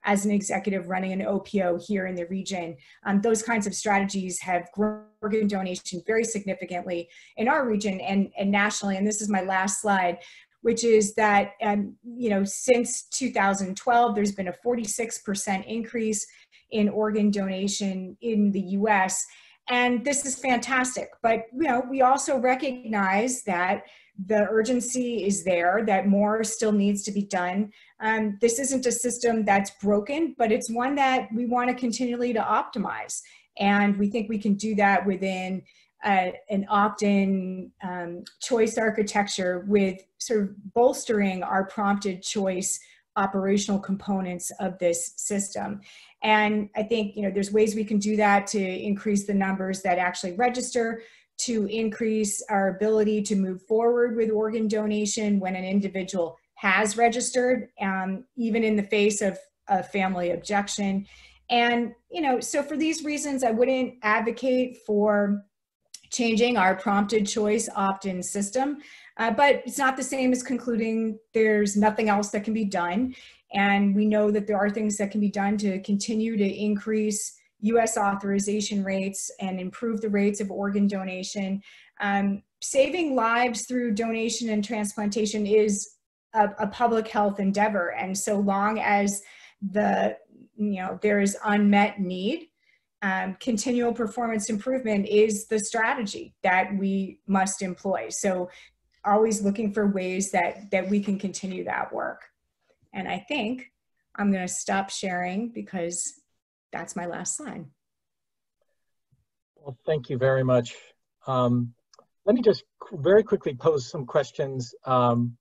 as an executive running an OPO here in the region. Um, those kinds of strategies have grown organ donation very significantly in our region and, and nationally. And this is my last slide, which is that, um, you know, since 2012, there's been a 46% increase in organ donation in the US. And this is fantastic. But you know, we also recognize that the urgency is there, that more still needs to be done. Um, this isn't a system that's broken, but it's one that we want to continually to optimize. And we think we can do that within uh, an opt-in um, choice architecture with sort of bolstering our prompted choice operational components of this system. And I think, you know, there's ways we can do that to increase the numbers that actually register, to increase our ability to move forward with organ donation when an individual has registered, um, even in the face of a family objection. And, you know, so for these reasons, I wouldn't advocate for changing our prompted choice opt-in system. Uh, but it's not the same as concluding there's nothing else that can be done. And we know that there are things that can be done to continue to increase US authorization rates and improve the rates of organ donation. Um, saving lives through donation and transplantation is a, a, public health endeavor. And so long as the, you know, there is unmet need, um, continual performance improvement is the strategy that we must employ. So always looking for ways that, that we can continue that work. And I think I'm going to stop sharing because that's my last slide. Well, thank you very much. Um, let me just very quickly pose some questions um,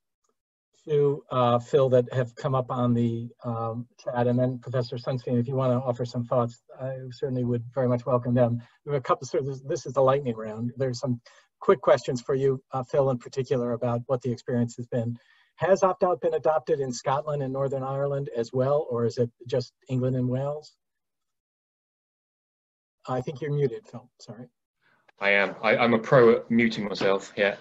to uh, Phil that have come up on the um, chat, and then Professor Sunstein, if you want to offer some thoughts, I certainly would very much welcome them. We have a couple, so this, this is the lightning round. There's some quick questions for you, uh, Phil, in particular, about what the experience has been. Has opt-out been adopted in Scotland and Northern Ireland as well, or is it just England and Wales? I think you're muted, Phil, sorry. I am. I, am a pro at muting myself, yeah.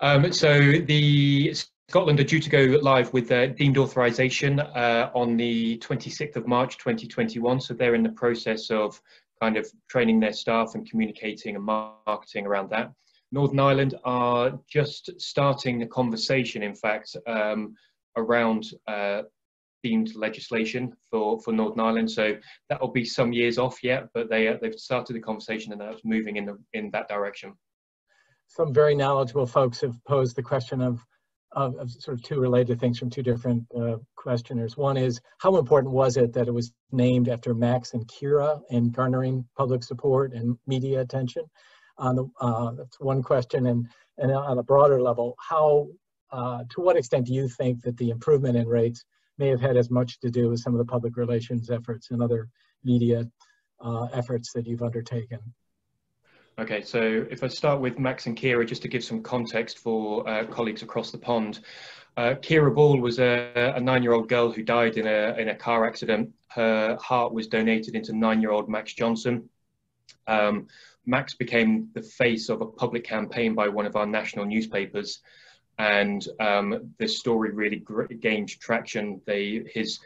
Um, so the Scotland are due to go live with their deemed authorization uh, on the 26th of March 2021. So they're in the process of kind of training their staff and communicating and marketing around that. Northern Ireland are just starting the conversation, in fact, um, around uh, deemed legislation for, for Northern Ireland. So that will be some years off yet, but they, uh, they've started the conversation and that's moving in, the, in that direction. Some very knowledgeable folks have posed the question of, of, of sort of two related things from two different uh, questioners. One is, how important was it that it was named after Max and Keira in garnering public support and media attention? on the, uh, that's one question. And, and on a broader level, how uh, to what extent do you think that the improvement in rates may have had as much to do with some of the public relations efforts and other media uh, efforts that you've undertaken? Okay, so if I start with Max and Keira, just to give some context for uh, colleagues across the pond. Uh, Keira Ball was a, a nine-year-old girl who died in a, in a car accident. Her heart was donated into nine-year-old Max Johnson. Um, Max became the face of a public campaign by one of our national newspapers, and um, the story really gained traction. They, his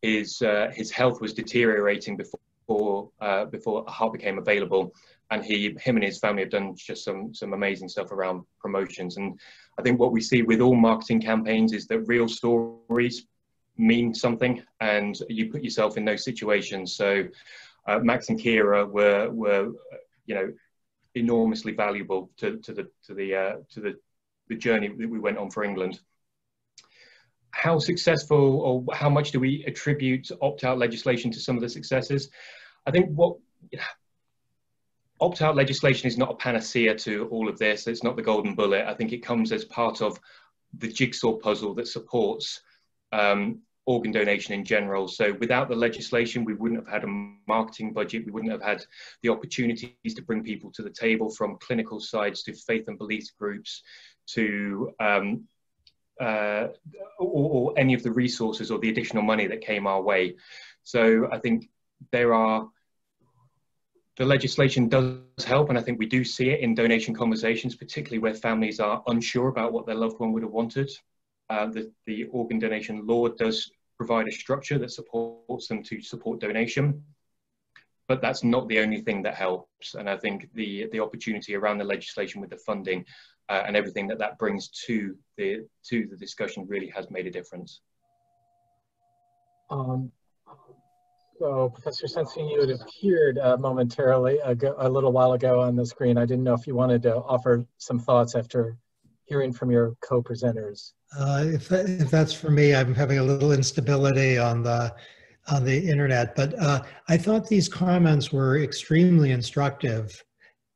his uh, his health was deteriorating before uh, before a heart became available, and he him and his family have done just some some amazing stuff around promotions. And i think what we see with all marketing campaigns is that real stories mean something and you put yourself in those situations. So uh, max and keira were were you know enormously valuable to, to the to the uh, to the the journey that we went on for england how successful or how much do we attribute opt-out legislation to some of the successes i think what opt-out legislation is not a panacea to all of this. It's not the golden bullet. I think it comes as part of the jigsaw puzzle that supports um, organ donation in general. So without the legislation, we wouldn't have had a marketing budget. We wouldn't have had the opportunities to bring people to the table from clinical sides to faith and belief groups to um, uh, or, or any of the resources or the additional money that came our way. So I think there are the legislation does help, and I think we do see it in donation conversations, particularly where families are unsure about what their loved one would have wanted. Uh, the, the organ donation law does provide a structure that supports them to support donation, but that's not the only thing that helps. And I think the, the opportunity around the legislation with the funding uh, and everything that that brings to the, to the discussion really has made a difference. Um, so Professor Sunstein, you had appeared uh, momentarily ago, a little while ago on the screen. I didn't know if you wanted to offer some thoughts after hearing from your co-presenters. Uh, if, if that's for me, I'm having a little instability on the on the internet, but uh, I thought these comments were extremely instructive.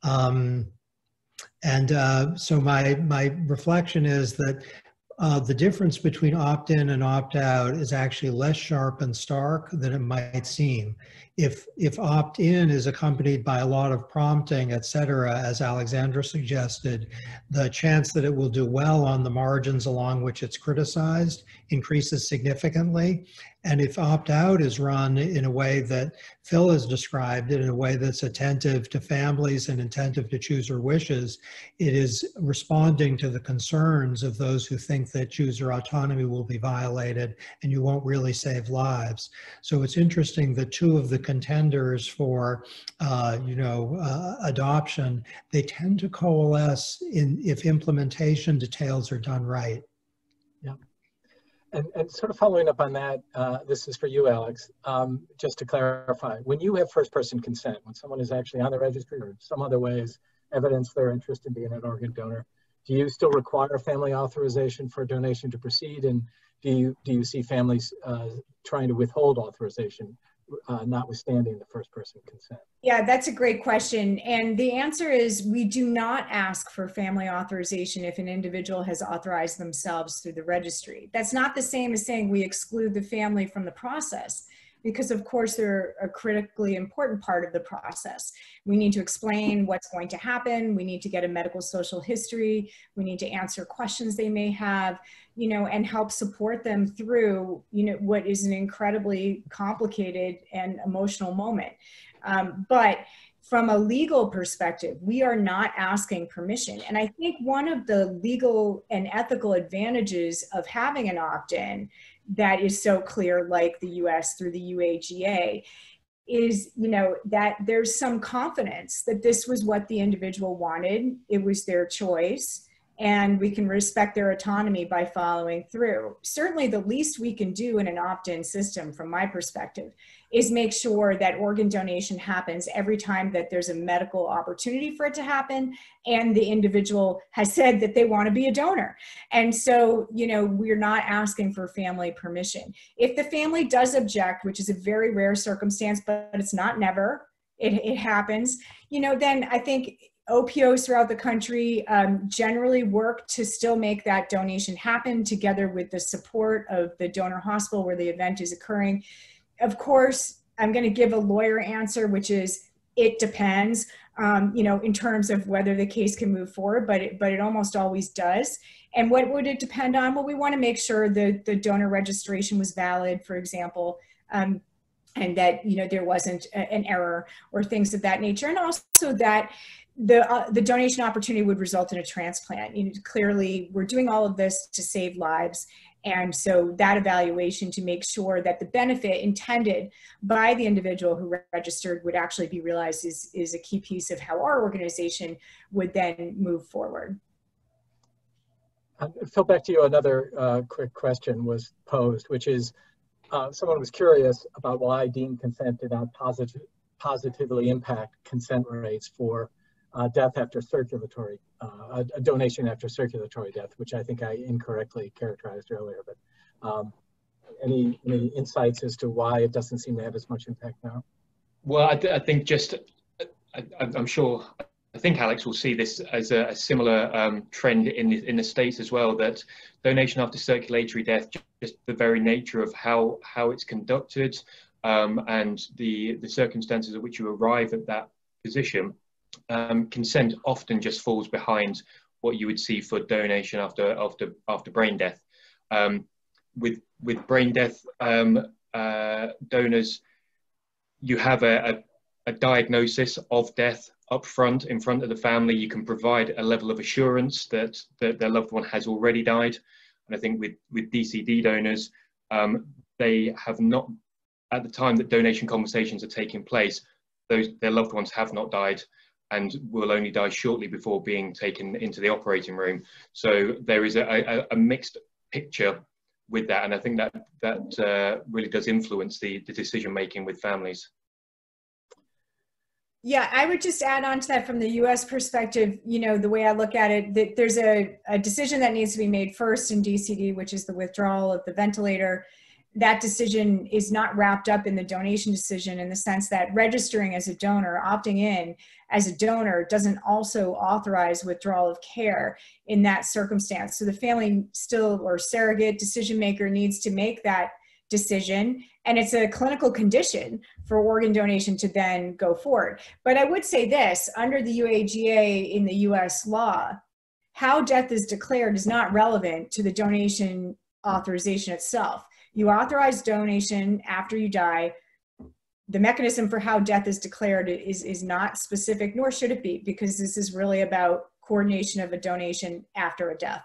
Um, and uh, so my, my reflection is that uh, the difference between opt-in and opt-out is actually less sharp and stark than it might seem. If, if opt-in is accompanied by a lot of prompting, et cetera, as Alexandra suggested, the chance that it will do well on the margins along which it's criticized increases significantly. And if opt out is run in a way that Phil has described in a way that's attentive to families and attentive to chooser wishes, it is responding to the concerns of those who think that chooser autonomy will be violated and you won't really save lives. So it's interesting that two of the contenders for, uh, you know, uh, adoption, they tend to coalesce in if implementation details are done right. Yeah. And, and sort of following up on that, uh, this is for you, Alex, um, just to clarify, when you have first person consent, when someone is actually on the registry or some other ways evidence their interest in being an organ donor, do you still require family authorization for donation to proceed? And do you, do you see families uh, trying to withhold authorization uh, notwithstanding the first person consent? Yeah, that's a great question. And the answer is we do not ask for family authorization if an individual has authorized themselves through the registry. That's not the same as saying we exclude the family from the process because of course they're a critically important part of the process. We need to explain what's going to happen. We need to get a medical social history. We need to answer questions they may have, you know, and help support them through, you know, what is an incredibly complicated and emotional moment. Um, but from a legal perspective, we are not asking permission. And I think one of the legal and ethical advantages of having an opt in that is so clear, like the US through the UAGA, is you know that there's some confidence that this was what the individual wanted it was their choice and we can respect their autonomy by following through. Certainly, the least we can do in an opt in system, from my perspective, is make sure that organ donation happens every time that there's a medical opportunity for it to happen and the individual has said that they want to be a donor. And so, you know, we're not asking for family permission. If the family does object, which is a very rare circumstance, but it's not never, it, it happens, you know, then I think OPOs throughout the country um, generally work to still make that donation happen together with the support of the donor hospital where the event is occurring. Of course, I'm going to give a lawyer answer, which is it depends, um, you know, in terms of whether the case can move forward, but it, but it almost always does. And what would it depend on? Well, we want to make sure that the donor registration was valid, for example. Um, and that you know there wasn't a, an error or things of that nature and also that the uh, the donation opportunity would result in a transplant you know clearly we're doing all of this to save lives and so that evaluation to make sure that the benefit intended by the individual who registered would actually be realized is, is a key piece of how our organization would then move forward. Phil, back to you, another uh, quick question was posed, which is, uh, someone was curious about why deemed consent did not positive, positively impact consent rates for uh, death after circulatory, uh, a, donation after circulatory death, which I think I incorrectly characterized earlier. But um, any, any insights as to why it doesn't seem to have as much impact now? Well, I, th I think just, I, am sure, I think Alex will see this as a, a similar um, trend in the, in the States as well, that donation after circulatory death, just the very nature of how, how it's conducted um, and the, the circumstances at which you arrive at that position um, consent often just falls behind what you would see for donation after after after brain death. Um, with with brain death um, uh, donors, you have a, a, a, diagnosis of death up front in front of the family. You can provide a level of assurance that, that their loved one has already died. And I think with with DCD donors, um, they have not at the time that donation conversations are taking place, those their loved ones have not died and will only die shortly before being taken into the operating room. So there is a, a, a mixed picture with that, and I think that that uh, really does influence the, the decision making with families. Yeah, I would just add on to that from the US perspective, you know, the way I look at it, that there's a, a decision that needs to be made first in DCD, which is the withdrawal of the ventilator that decision is not wrapped up in the donation decision in the sense that registering as a donor, opting in as a donor, doesn't also authorize withdrawal of care in that circumstance. So the family still or surrogate decision maker needs to make that decision and it's a clinical condition for organ donation to then go forward. But I would say this under the UAGA in the US law, how death is declared is not relevant to the donation authorization itself you authorize donation after you die. The mechanism for how death is declared is, is not specific, nor should it be, because this is really about coordination of a donation after a death.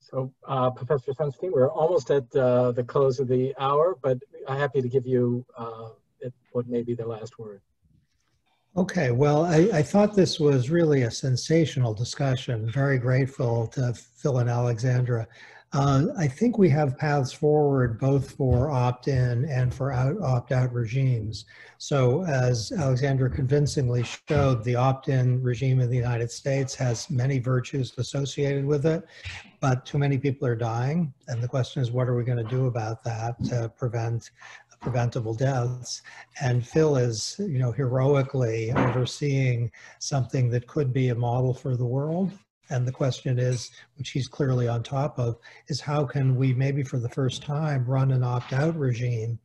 So, uh, Professor Sunstein, we're almost at uh, the close of the hour, but I'm happy to give you uh, what may be the last word. Okay, well, I, I, thought this was really a sensational discussion. Very grateful to Phil and Alexandra. Uh, I think we have paths forward both for opt-in and for opt-out regimes. So as Alexandra convincingly showed, the opt-in regime in the United States has many virtues associated with it, but too many people are dying. And the question is, what are we going to do about that to prevent preventable deaths. And Phil is, you know, heroically overseeing something that could be a model for the world and the question is, which he's clearly on top of, is how can we maybe for the first time run an opt-out regime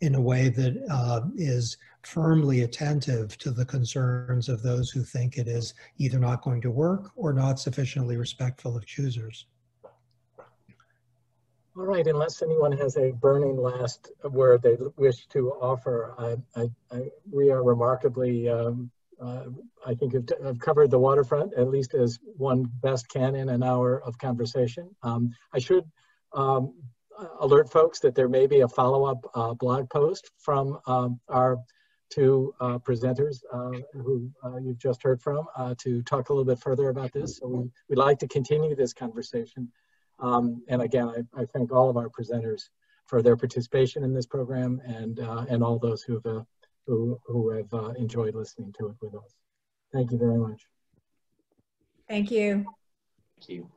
in a way that uh, is firmly attentive to the concerns of those who think it is either not going to work or not sufficiently respectful of choosers. All right, unless anyone has a burning last word they wish to offer, I, I, I, we are remarkably um, uh, I think have, have, covered the waterfront at least as one best can in an hour of conversation. Um, I should um, alert folks that there may be a follow-up uh, blog post from um, our two uh, presenters uh, who uh, you've just heard from uh, to talk a little bit further about this. So we, would like to continue this conversation. Um, and again, I, I, thank all of our presenters for their participation in this program and, and all those who have who, who have uh, enjoyed listening to it with us. Thank you very much. Thank you. Thank you.